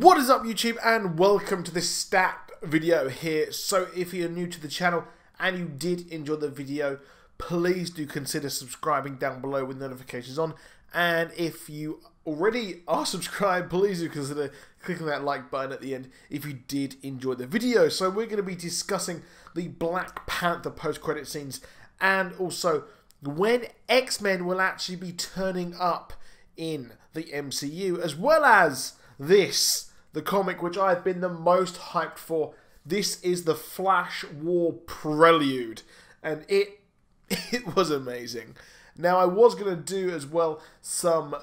What is up YouTube and welcome to this stat video here. So if you're new to the channel and you did enjoy the video, please do consider subscribing down below with notifications on. And if you already are subscribed, please do consider clicking that like button at the end if you did enjoy the video. So we're going to be discussing the Black Panther post-credit scenes and also when X-Men will actually be turning up in the MCU as well as this, the comic which I've been the most hyped for. This is the Flash War Prelude, and it it was amazing. Now I was gonna do as well some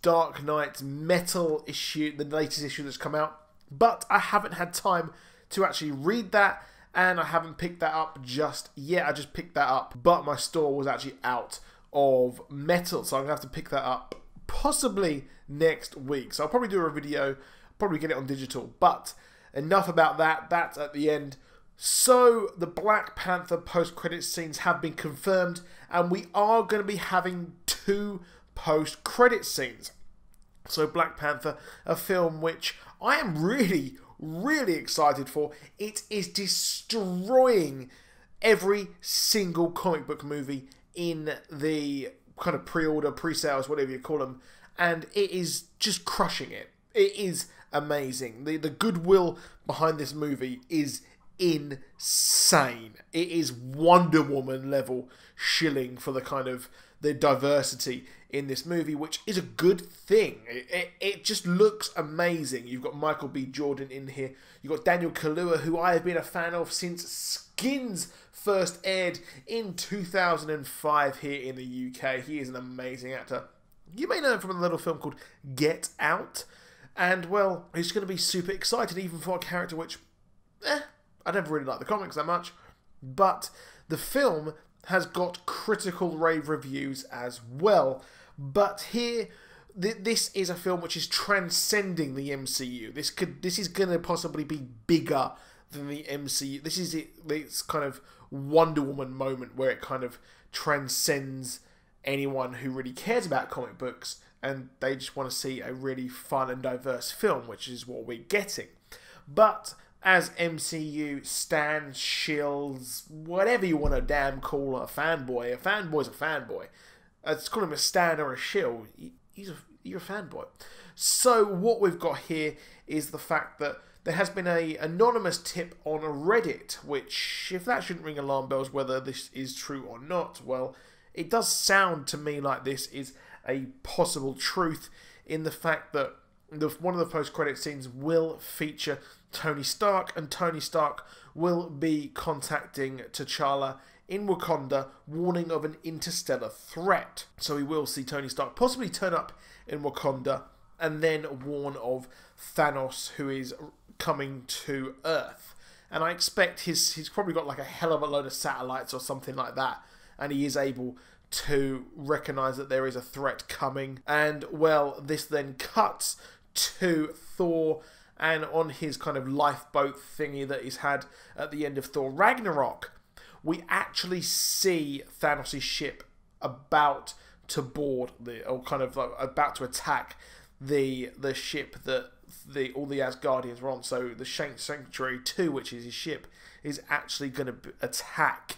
Dark Knight metal issue, the latest issue that's come out, but I haven't had time to actually read that, and I haven't picked that up just yet. I just picked that up, but my store was actually out of metal, so I'm gonna have to pick that up possibly next week. So I'll probably do a video, probably get it on digital. But enough about that. That's at the end. So the Black Panther post-credit scenes have been confirmed, and we are going to be having two post-credit scenes. So Black Panther, a film which I am really, really excited for. It is destroying every single comic book movie in the kind of pre-order, pre-sales, whatever you call them, and it is just crushing it. It is amazing. The the goodwill behind this movie is insane. It is Wonder Woman level shilling for the kind of the diversity in this movie, which is a good thing. It, it, it, just looks amazing. You've got Michael B. Jordan in here. You've got Daniel Kaluuya, who I have been a fan of since Skins first aired in 2005 here in the UK. He is an amazing actor. You may know him from a little film called Get Out. And, well, he's going to be super excited, even for a character which, eh, I never really like the comics that much. But the film has got critical rave reviews as well. But here, th this is a film which is transcending the MCU. This could, this is going to possibly be bigger than the MCU. This is it. This kind of Wonder Woman moment where it kind of transcends anyone who really cares about comic books and they just want to see a really fun and diverse film, which is what we're getting. But as MCU stands, shills, whatever you want to damn call a fanboy, a fanboy's a fanboy. Let's call him a stan or a shill. He's a, you're a fanboy. So what we've got here is the fact that there has been a anonymous tip on Reddit, which, if that shouldn't ring alarm bells, whether this is true or not, well, it does sound to me like this is a possible truth in the fact that the, one of the post-credit scenes will feature Tony Stark, and Tony Stark will be contacting T'Challa in Wakanda, warning of an interstellar threat. So we will see Tony Stark possibly turn up in Wakanda and then warn of Thanos, who is coming to Earth. And I expect his he's probably got like a hell of a load of satellites or something like that and he is able to recognize that there is a threat coming. And well, this then cuts to Thor and on his kind of lifeboat thingy that he's had at the end of Thor Ragnarok, we actually see Thanos' ship about to board the or kind of about to attack the the ship that the all the Asgardians were on. So the Shank Sanctuary 2, which is his ship, is actually going to attack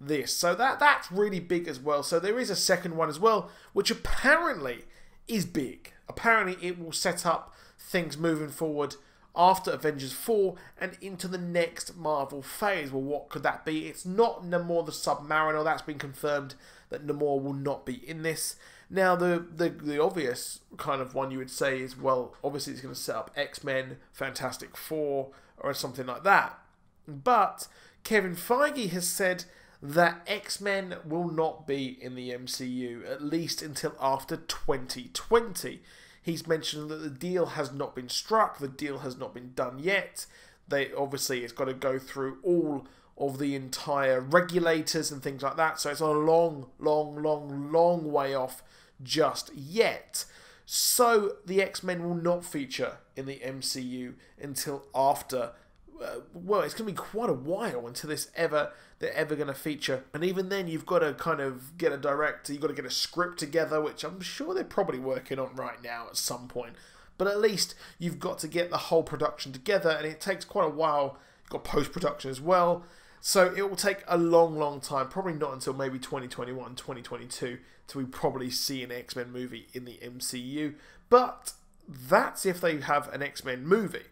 this. So that that's really big as well. So there is a second one as well, which apparently is big. Apparently it will set up things moving forward after Avengers 4 and into the next Marvel phase. Well, what could that be? It's not Namor the Submariner. That's been confirmed that Namor will not be in this. Now, the, the, the obvious kind of one you would say is, well, obviously it's going to set up X-Men, Fantastic Four, or something like that. But Kevin Feige has said that X Men will not be in the MCU, at least until after 2020. He's mentioned that the deal has not been struck, the deal has not been done yet. They obviously it's got to go through all of the entire regulators and things like that, so it's a long, long, long, long way off just yet. So the X Men will not feature in the MCU until after uh, well, it's going to be quite a while until this ever they're ever going to feature. And even then, you've got to kind of get a director, you've got to get a script together, which I'm sure they're probably working on right now at some point. but at least you've got to get the whole production together, and it takes quite a while. You've got post production as well. So it will take a long, long time, probably not until maybe 2021, 2022, till we probably see an X Men movie in the MCU. But that's if they have an X Men movie.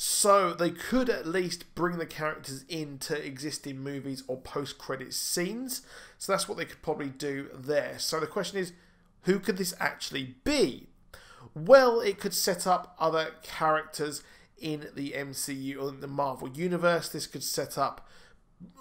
So they could at least bring the characters into existing movies or post credit scenes. So that's what they could probably do there. So the question is, who could this actually be? Well, it could set up other characters in the MCU or the Marvel Universe. This could set up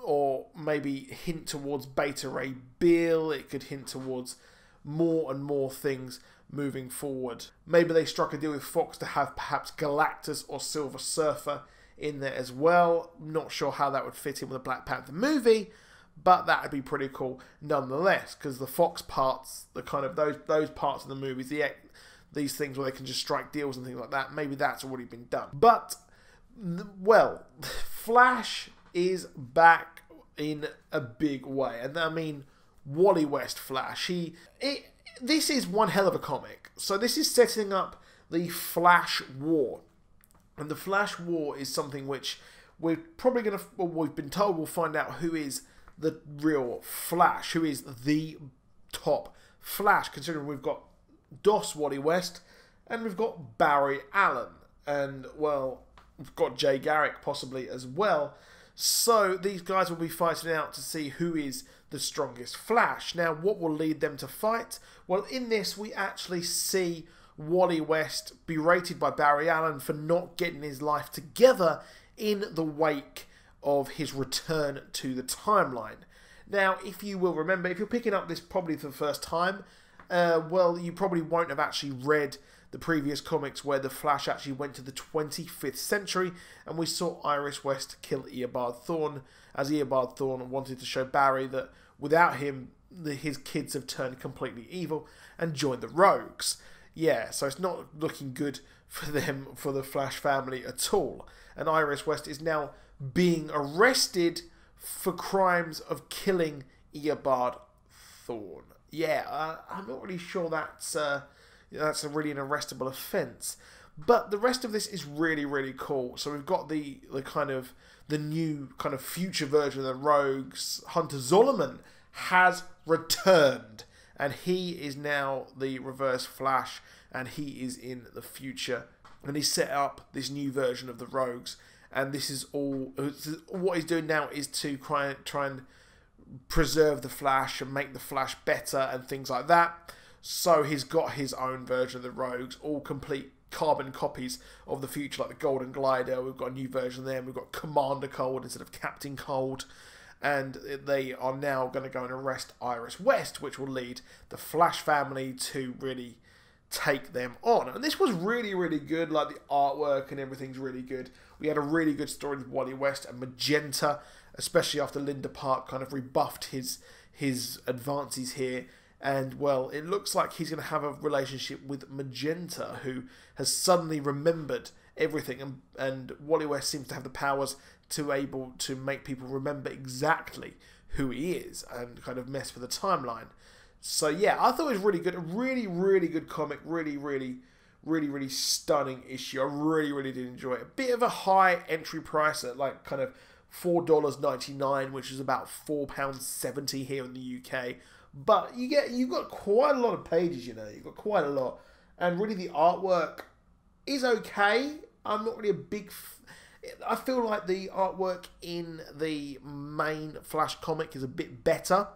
or maybe hint towards Beta Ray Bill. It could hint towards more and more things moving forward. Maybe they struck a deal with Fox to have perhaps Galactus or Silver Surfer in there as well. Not sure how that would fit in with the Black Panther movie, but that would be pretty cool nonetheless because the Fox parts, the kind of those those parts of the movies, the these things where they can just strike deals and things like that, maybe that's already been done. But well, Flash is back in a big way, and I mean Wally West Flash. He it, this is one hell of a comic. So this is setting up the Flash War, and the Flash War is something which we're probably going to. Well, we've been told we'll find out who is the real Flash, who is the top Flash, considering we've got DOS Wally West and we've got Barry Allen, and well, we've got Jay Garrick possibly as well. So these guys will be fighting out to see who is the strongest Flash. Now, what will lead them to fight? Well, in this, we actually see Wally West berated by Barry Allen for not getting his life together in the wake of his return to the timeline. Now, if you will remember, if you're picking up this probably for the first time, uh, well, you probably won't have actually read the previous comics where the Flash actually went to the 25th century and we saw Iris West kill Eobard Thawne as Eobard Thawne wanted to show Barry that without him, the, his kids have turned completely evil and joined the Rogues. Yeah, so it's not looking good for them, for the Flash family at all. And Iris West is now being arrested for crimes of killing Eobard Thawne. Yeah, uh, I'm not really sure that's uh, that's a really an arrestable offence. But the rest of this is really, really cool. So we've got the the kind of the new kind of future version of the Rogues. Hunter Zolomon has returned, and he is now the Reverse Flash, and he is in the future. And he set up this new version of the Rogues, and this is all. What he's doing now is to try try and preserve the Flash and make the Flash better and things like that. So he's got his own version of the Rogues, all complete carbon copies of the future, like the Golden Glider. We've got a new version there. We've got Commander Cold instead of Captain Cold. And they are now going to go and arrest Iris West, which will lead the Flash family to really take them on. And this was really, really good. Like the artwork and everything's really good. We had a really good story with Wally West and Magenta, especially after Linda Park kind of rebuffed his his advances here. And well, it looks like he's going to have a relationship with Magenta, who has suddenly remembered everything, and and Wally West seems to have the powers to able to make people remember exactly who he is and kind of mess with the timeline. So yeah, I thought it was really good. A really, really good comic. Really, really, really, really stunning issue. I really, really did enjoy it. A bit of a high entry price at like kind of four dollars ninety nine, which is about four pounds seventy here in the UK. But you get you've got quite a lot of pages. You know, you've got quite a lot, and really the artwork is okay. I'm not really a big. I feel like the artwork in the main Flash comic is a bit better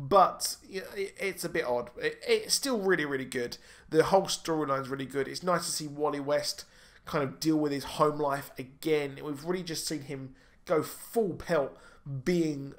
but it's a bit odd. It's still really, really good. The whole storyline's really good. It's nice to see Wally West kind of deal with his home life again. We've really just seen him go full pelt being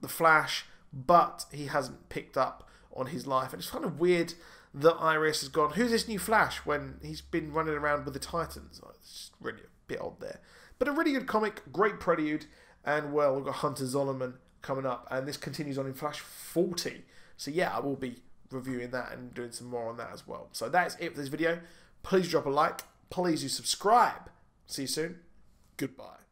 the Flash, but he hasn't picked up on his life. And it's kind of weird that Iris has gone, who's this new Flash when he's been running around with the Titans? Oh, it's really a bit odd there. But a really good comic, great prelude, and well, we've got Hunter Zolomon coming up, and this continues on in Flash 40. So yeah, I will be reviewing that and doing some more on that as well. So that's it for this video. Please drop a like. Please do subscribe. See you soon. Goodbye.